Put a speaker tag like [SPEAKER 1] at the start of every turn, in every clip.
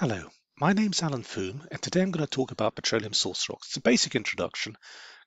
[SPEAKER 1] Hello, my name's Alan Foum, and today I'm going to talk about petroleum source rocks. It's a basic introduction,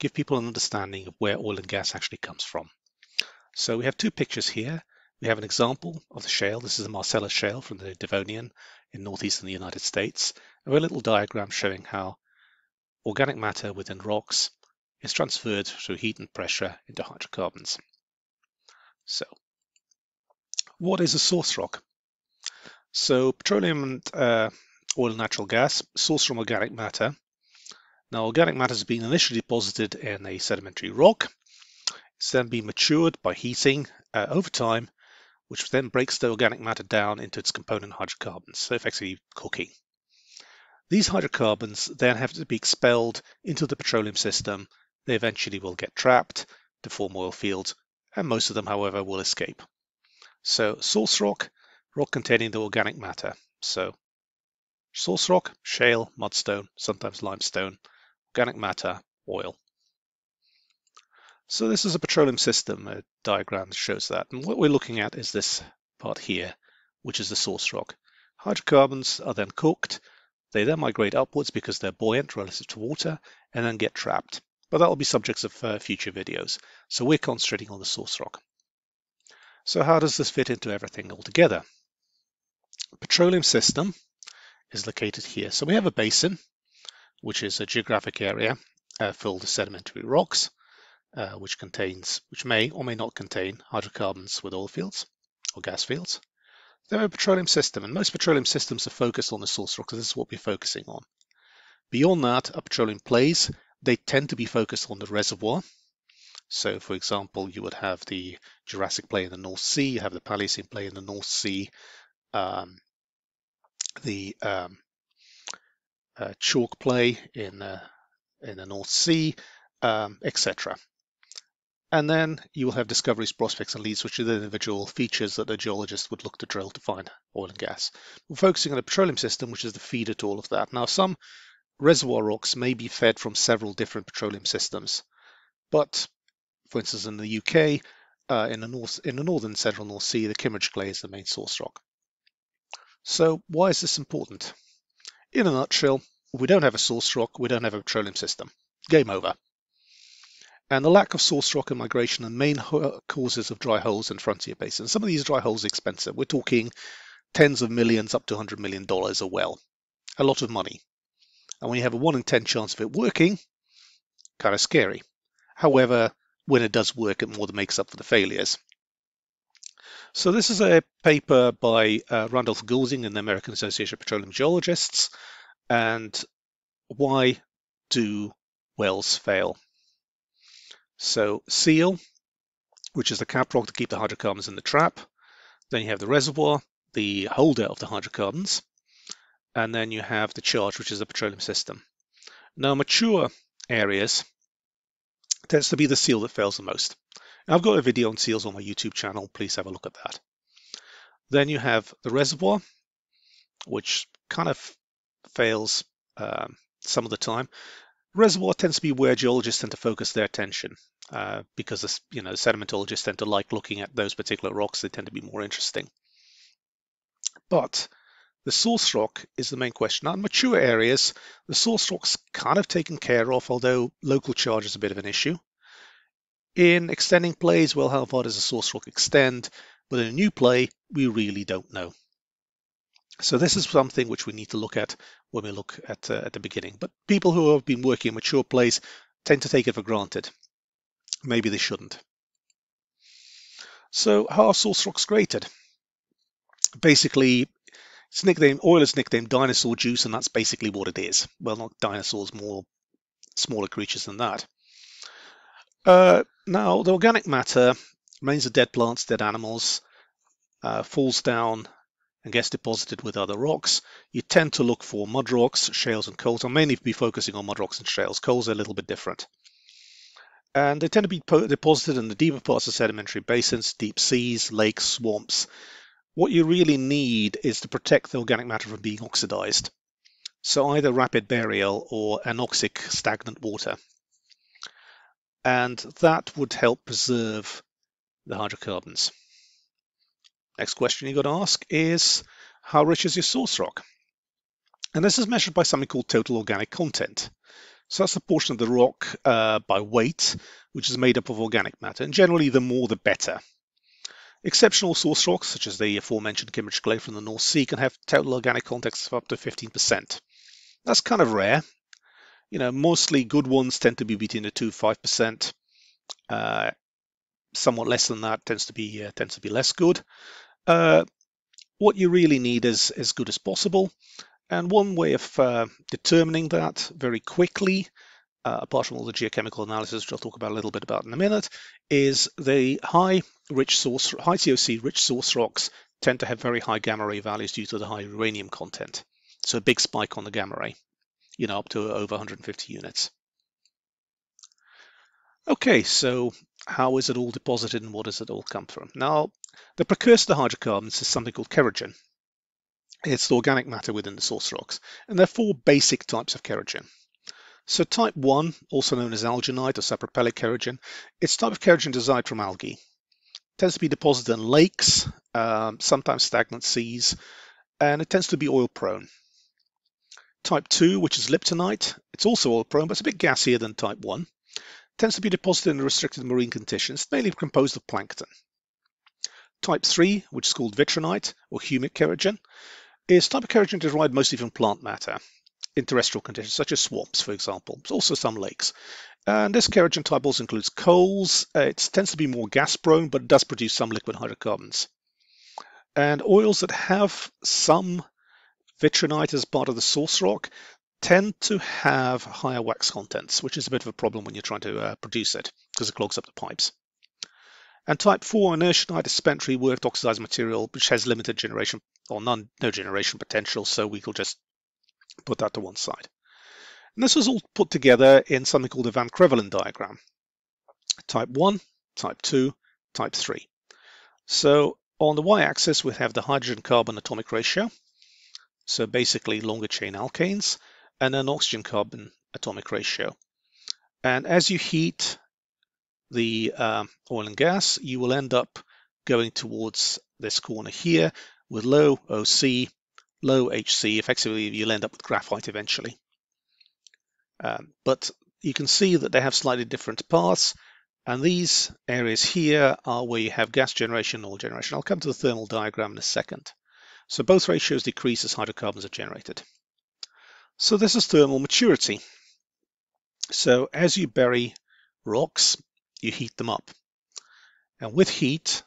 [SPEAKER 1] give people an understanding of where oil and gas actually comes from. So we have two pictures here. We have an example of the shale. This is the Marcellus Shale from the Devonian in northeastern United States. And we have a little diagram showing how organic matter within rocks is transferred through heat and pressure into hydrocarbons. So, what is a source rock? So petroleum and uh, oil and natural gas sourced from organic matter. Now organic matter has been initially deposited in a sedimentary rock. It's then been matured by heating uh, over time, which then breaks the organic matter down into its component hydrocarbons, so effectively cooking. These hydrocarbons then have to be expelled into the petroleum system. They eventually will get trapped to form oil fields, and most of them, however, will escape. So source rock rock containing the organic matter. So source rock, shale, mudstone, sometimes limestone, organic matter, oil. So this is a petroleum system a diagram shows that. And what we're looking at is this part here, which is the source rock. Hydrocarbons are then cooked. They then migrate upwards because they're buoyant relative to water and then get trapped. But that will be subjects of uh, future videos. So we're concentrating on the source rock. So how does this fit into everything altogether? Petroleum system is located here. So we have a basin, which is a geographic area uh, filled with sedimentary rocks, uh, which contains, which may or may not contain hydrocarbons with oil fields or gas fields. Then we have a petroleum system, and most petroleum systems are focused on the source rock, so this is what we're focusing on. Beyond that are petroleum plays. They tend to be focused on the reservoir. So, for example, you would have the Jurassic play in the North Sea, you have the Paleocene play in the North Sea, um, the um, uh, chalk play in uh, in the North Sea, um, etc. And then you will have discoveries, prospects, and leads, which are the individual features that a geologist would look to drill to find oil and gas. We're focusing on the petroleum system, which is the feeder to all of that. Now, some reservoir rocks may be fed from several different petroleum systems, but for instance, in the UK, uh, in the north, in the northern central North Sea, the Kimmeridge clay is the main source rock. So why is this important? In a nutshell, we don't have a source rock, we don't have a petroleum system. Game over. And the lack of source rock and migration are main uh, causes of dry holes in frontier basins. Some of these dry holes are expensive. We're talking tens of millions up to $100 million a well. A lot of money. And when you have a 1 in 10 chance of it working, kind of scary. However, when it does work, it more than makes up for the failures. So this is a paper by uh, Randolph Goulding and the American Association of Petroleum Geologists. And why do wells fail? So seal, which is the cap rock to keep the hydrocarbons in the trap. Then you have the reservoir, the holder of the hydrocarbons. And then you have the charge, which is the petroleum system. Now mature areas tends to be the seal that fails the most. I've got a video on seals on my YouTube channel. Please have a look at that. Then you have the reservoir, which kind of fails um, some of the time. Reservoir tends to be where geologists tend to focus their attention uh, because the, you know sedimentologists tend to like looking at those particular rocks. They tend to be more interesting. But the source rock is the main question. Now, in mature areas, the source rock's kind of taken care of, although local charge is a bit of an issue. In extending plays, well, how far does a source rock extend? But in a new play, we really don't know. So this is something which we need to look at when we look at, uh, at the beginning. But people who have been working in mature plays tend to take it for granted. Maybe they shouldn't. So how are source rocks created? Basically, it's nicknamed, oil is nicknamed dinosaur juice, and that's basically what it is. Well, not dinosaurs, more smaller creatures than that. Uh, now, the organic matter remains of dead plants, dead animals, uh, falls down and gets deposited with other rocks. You tend to look for mud rocks, shales, and coals. I'll mainly be focusing on mud rocks and shales. Coals are a little bit different. And they tend to be deposited in the deeper parts of sedimentary basins, deep seas, lakes, swamps. What you really need is to protect the organic matter from being oxidized. So either rapid burial or anoxic stagnant water and that would help preserve the hydrocarbons. Next question you got to ask is, how rich is your source rock? And this is measured by something called total organic content. So that's the portion of the rock uh, by weight, which is made up of organic matter. And generally, the more, the better. Exceptional source rocks, such as the aforementioned Kimmeridge Clay from the North Sea, can have total organic content of up to 15%. That's kind of rare. You know, mostly good ones tend to be between the 2 5%. Uh, somewhat less than that tends to be uh, tends to be less good. Uh, what you really need is as good as possible. And one way of uh, determining that very quickly, uh, apart from all the geochemical analysis, which I'll talk about a little bit about in a minute, is the high rich source, high TOC rich source rocks tend to have very high gamma ray values due to the high uranium content. So a big spike on the gamma ray, you know, up to over 150 units. Okay, so how is it all deposited and what does it all come from? Now, the precursor to hydrocarbons is something called kerogen. It's the organic matter within the source rocks. And there are four basic types of kerogen. So type 1, also known as alginite or sapropelic kerogen, it's a type of kerogen derived from algae. It tends to be deposited in lakes, um, sometimes stagnant seas, and it tends to be oil prone. Type 2, which is liptinite, it's also oil prone, but it's a bit gassier than type 1 tends to be deposited in restricted marine conditions, mainly composed of plankton. Type 3, which is called vitrinite or humic kerogen, is type of kerogen derived mostly from plant matter in terrestrial conditions, such as swamps, for example, but also some lakes. And this kerogen type also includes coals. It tends to be more gas prone, but it does produce some liquid hydrocarbons. And oils that have some vitrinite as part of the source rock tend to have higher wax contents, which is a bit of a problem when you're trying to uh, produce it because it clogs up the pipes. And type 4 inertinite is spent reworked oxidized material which has limited generation or none, no generation potential, so we will just put that to one side. And this was all put together in something called a Van Krevelen diagram. Type 1, type 2, type 3. So on the y-axis we have the hydrogen-carbon atomic ratio, so basically longer chain alkanes, and an oxygen carbon atomic ratio. And as you heat the um, oil and gas, you will end up going towards this corner here with low OC, low HC. Effectively, you'll end up with graphite eventually. Um, but you can see that they have slightly different paths. And these areas here are where you have gas generation, oil generation. I'll come to the thermal diagram in a second. So both ratios decrease as hydrocarbons are generated. So this is thermal maturity. So as you bury rocks, you heat them up. And with heat,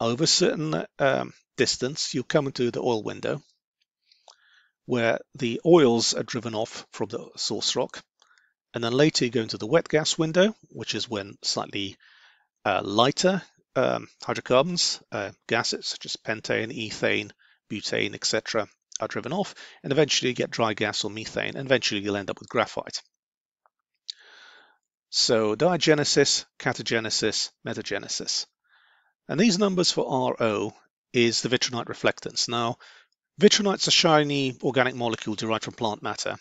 [SPEAKER 1] over a certain um, distance, you come into the oil window where the oils are driven off from the source rock. And then later you go into the wet gas window, which is when slightly uh, lighter um, hydrocarbons, uh, gases such as pentane, ethane, butane, etc., are driven off, and eventually you get dry gas or methane, and eventually you'll end up with graphite. So diagenesis, catagenesis, metagenesis. And these numbers for RO is the vitrinite reflectance. Now, vitrinite's a shiny organic molecule derived from plant matter.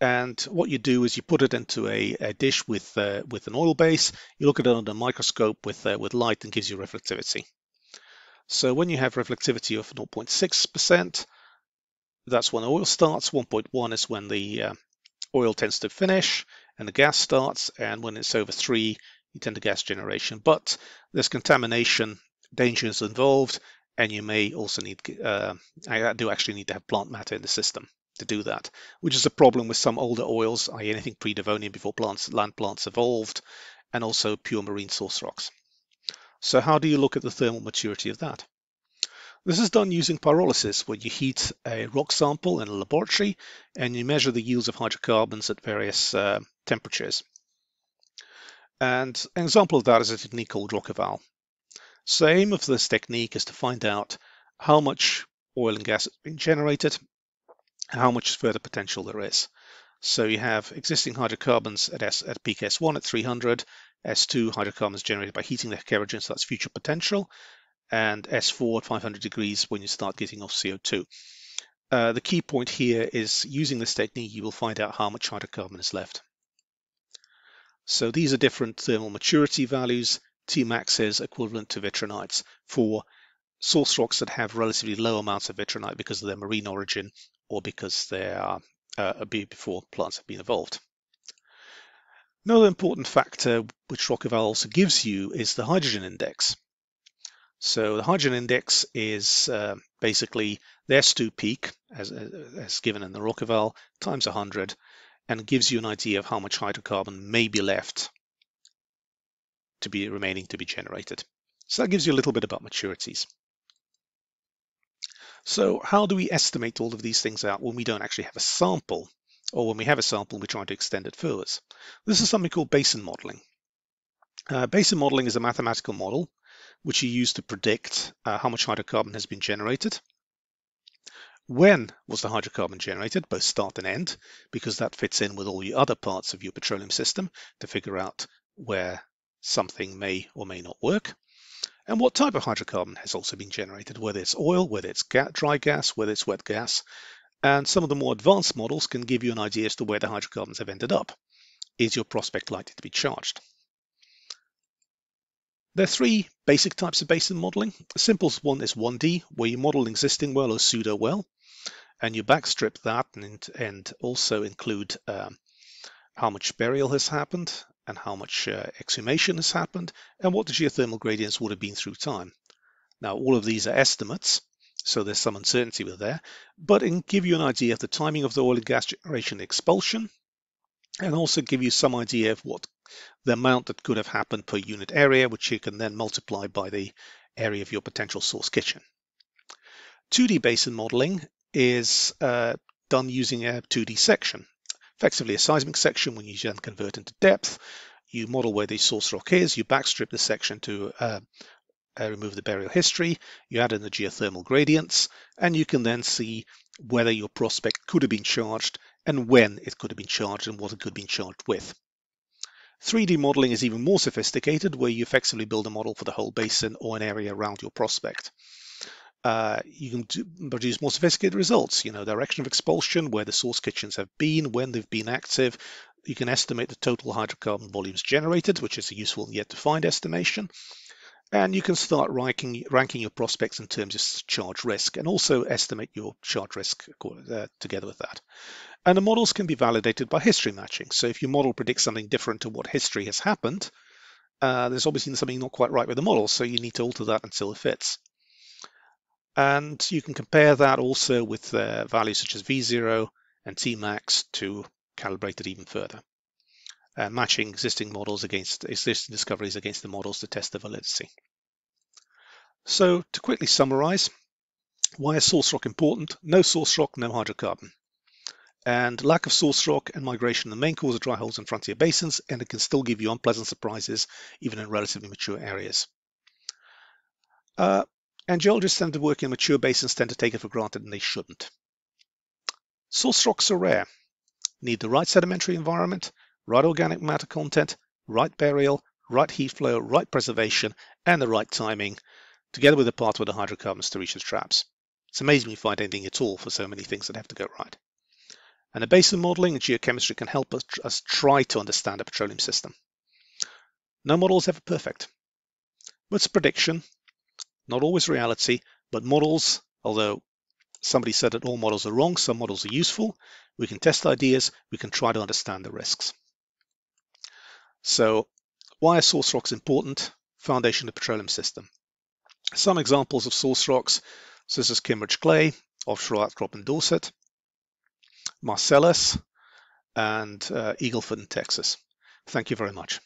[SPEAKER 1] And what you do is you put it into a, a dish with uh, with an oil base. You look at it under a microscope with uh, with light and gives you reflectivity. So when you have reflectivity of 0.6%, that's when oil starts. 1.1 is when the uh, oil tends to finish and the gas starts. And when it's over three, you tend to gas generation. But there's contamination, dangers involved, and you may also need, uh, I do actually need to have plant matter in the system to do that, which is a problem with some older oils, i.e. anything pre-Devonian before plants, land plants evolved, and also pure marine source rocks. So how do you look at the thermal maturity of that? This is done using pyrolysis, where you heat a rock sample in a laboratory and you measure the yields of hydrocarbons at various uh, temperatures. And an example of that is a technique called Rock-Eval. So aim of this technique is to find out how much oil and gas has been generated, how much further potential there is. So you have existing hydrocarbons at, S, at peak S1 at 300, S2 hydrocarbons generated by heating the kerogen, so that's future potential, and S4 at 500 degrees when you start getting off CO2. Uh, the key point here is using this technique, you will find out how much hydrocarbon is left. So these are different thermal maturity values. Tmax is equivalent to vitrinites for source rocks that have relatively low amounts of vitrinite because of their marine origin or because they are uh, before plants have been evolved. Another important factor which Rock-Eval also gives you is the hydrogen index. So the hydrogen index is uh, basically the S2 peak as, as given in the Rock-Eval times 100 and gives you an idea of how much hydrocarbon may be left to be remaining to be generated. So that gives you a little bit about maturities. So how do we estimate all of these things out when we don't actually have a sample? Or when we have a sample, and we try to extend it further. This is something called basin modeling. Uh, basin modeling is a mathematical model which you use to predict uh, how much hydrocarbon has been generated. When was the hydrocarbon generated, both start and end, because that fits in with all the other parts of your petroleum system to figure out where something may or may not work and what type of hydrocarbon has also been generated, whether it's oil, whether it's dry gas, whether it's wet gas. And some of the more advanced models can give you an idea as to where the hydrocarbons have ended up. Is your prospect likely to be charged? There are three basic types of basin modeling. The simplest one is 1D, where you model an existing well or pseudo well, and you backstrip that and, and also include um, how much burial has happened, and how much uh, exhumation has happened and what the geothermal gradients would have been through time. Now, all of these are estimates, so there's some uncertainty with there, but it can give you an idea of the timing of the oil and gas generation expulsion and also give you some idea of what the amount that could have happened per unit area, which you can then multiply by the area of your potential source kitchen. 2D basin modeling is uh, done using a 2D section effectively a seismic section when you then convert into depth. You model where the source rock is, you backstrip the section to uh, uh, remove the burial history, you add in the geothermal gradients, and you can then see whether your prospect could have been charged and when it could have been charged and what it could have been charged with. 3D modeling is even more sophisticated where you effectively build a model for the whole basin or an area around your prospect uh, you can do, produce more sophisticated results. You know, direction of expulsion, where the source kitchens have been, when they've been active. You can estimate the total hydrocarbon volumes generated, which is a useful yet to find estimation. And you can start ranking, ranking your prospects in terms of charge risk and also estimate your charge risk uh, together with that. And the models can be validated by history matching. So if your model predicts something different to what history has happened, uh, there's obviously something not quite right with the model, so you need to alter that until it fits. And you can compare that also with uh, values such as V0 and Tmax to calibrate it even further, uh, matching existing models against existing discoveries against the models to test the validity. So to quickly summarize, why is source rock important? No source rock, no hydrocarbon. And lack of source rock and migration the main cause of dry holes in frontier basins, and it can still give you unpleasant surprises even in relatively mature areas. Uh, and geologists tend to work in mature basins tend to take it for granted and they shouldn't. Source rocks are rare. Need the right sedimentary environment, right organic matter content, right burial, right heat flow, right preservation, and the right timing, together with a path with the hydrocarbons to reach the traps. It's amazing you find anything at all for so many things that have to go right. And the basin modeling and geochemistry can help us, try to understand a petroleum system. No model is ever perfect. But it's a prediction, not always reality, but models, although somebody said that all models are wrong, some models are useful. We can test ideas, we can try to understand the risks. So why are source rocks important? Foundation of the petroleum system. Some examples of source rocks, so this is Kimmeridge Clay, offshore outcrop in Dorset, Marcellus, and uh, Eagle Ford in Texas. Thank you very much.